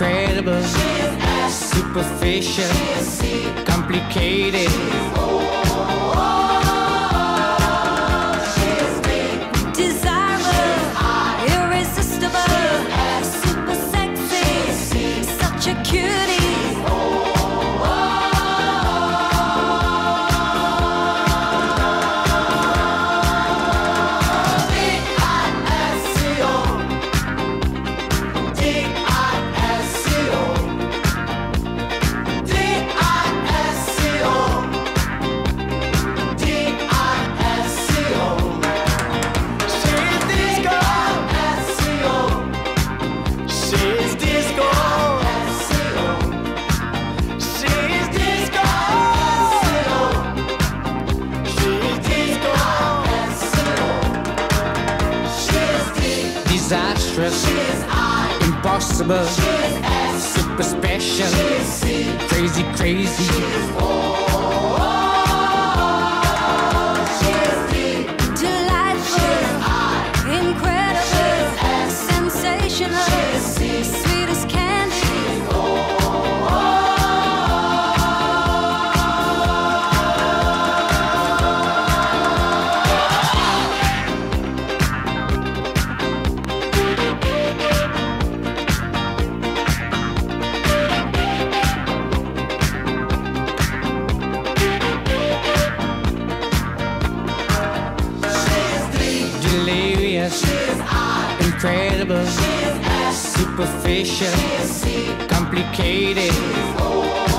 incredible, superficial, complicated. Disastrous. Impossible. Super special. Crazy, crazy. Incredible, superficial, complicated.